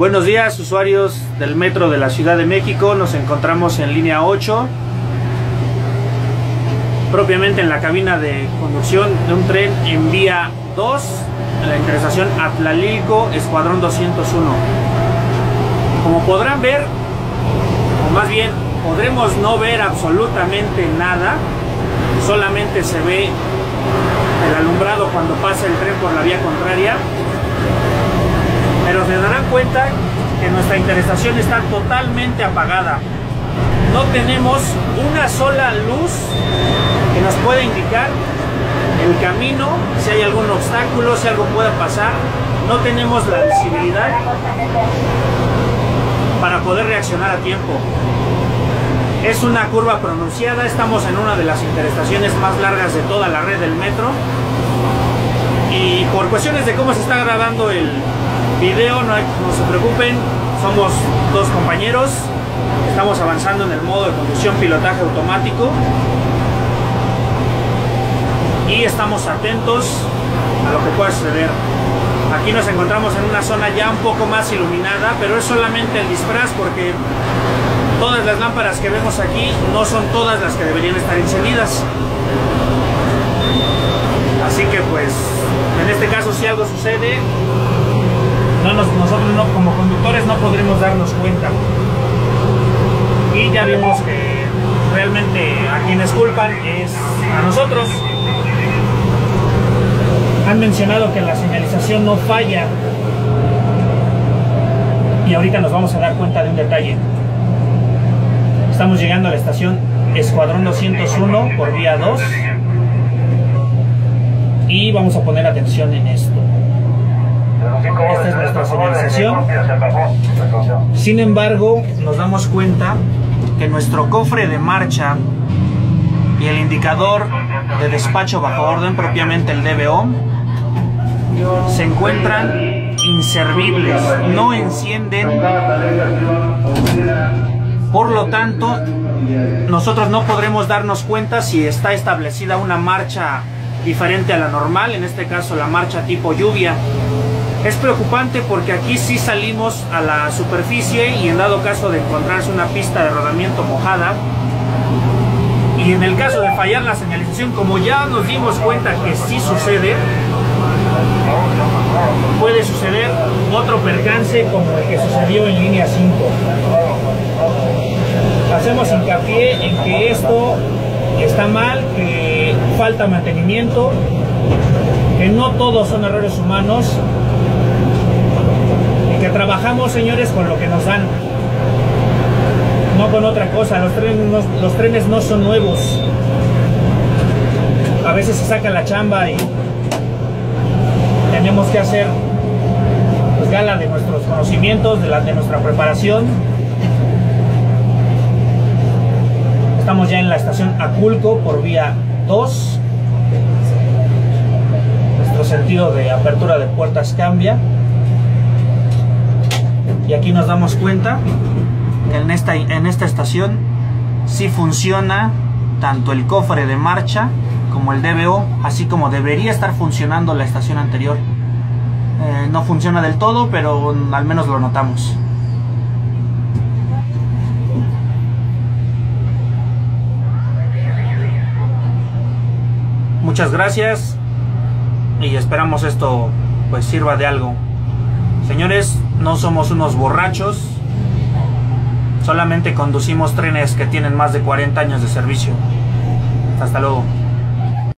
Buenos días usuarios del metro de la Ciudad de México, nos encontramos en línea 8, propiamente en la cabina de conducción de un tren en vía 2, en la intersección Atlalilco, Escuadrón 201. Como podrán ver, o más bien podremos no ver absolutamente nada, solamente se ve el alumbrado cuando pasa el tren por la vía contraria que nuestra interesación está totalmente apagada. No tenemos una sola luz que nos pueda indicar el camino, si hay algún obstáculo, si algo pueda pasar. No tenemos la visibilidad para poder reaccionar a tiempo. Es una curva pronunciada, estamos en una de las interestaciones más largas de toda la red del metro. Y por cuestiones de cómo se está grabando el, video, no, se preocupen, somos dos compañeros, estamos avanzando en el modo de conducción pilotaje automático y estamos atentos a lo que pueda suceder. Aquí nos encontramos en una zona ya un poco más iluminada, pero es solamente el disfraz porque todas las lámparas que vemos aquí no son todas las que deberían estar encendidas. Así que pues, en este caso si algo sucede, nosotros no, como conductores no podremos darnos cuenta. Y ya vimos que realmente a quienes culpan es a nosotros. Han mencionado que la señalización no falla. Y ahorita nos vamos a dar cuenta de un detalle. Estamos llegando a la estación Escuadrón 201 por vía 2. Y vamos a poner atención en esto. Esta es nuestra señalización. Sin embargo, nos damos cuenta que nuestro cofre de marcha y el indicador de despacho bajo orden, propiamente el DBO, se encuentran inservibles, no encienden. Por lo tanto, nosotros no podremos darnos cuenta si está establecida una marcha diferente a la normal, en este caso la marcha tipo lluvia. Es preocupante porque aquí sí salimos a la superficie y en dado caso de encontrarse una pista de rodamiento mojada y en el caso de fallar la señalización, como ya nos dimos cuenta que sí sucede, puede suceder otro percance como el que sucedió en línea 5. Hacemos hincapié en que esto está mal, que falta mantenimiento, que no todos son errores humanos, trabajamos, señores, con lo que nos dan. No con otra cosa. Los trenes no, los trenes no son nuevos. A veces se saca la chamba y tenemos que hacer pues, gala de nuestros conocimientos, de, la, de nuestra preparación. Estamos ya en la estación Aculco por vía 2. Nuestro sentido de apertura de puertas cambia y aquí nos damos cuenta que en esta, en esta estación sí funciona tanto el cofre de marcha como el DBO, así como debería estar funcionando la estación anterior. Eh, no funciona del todo, pero al menos lo notamos. Muchas gracias y esperamos esto pues sirva de algo. Señores, no somos unos borrachos, solamente conducimos trenes que tienen más de 40 años de servicio. Hasta luego.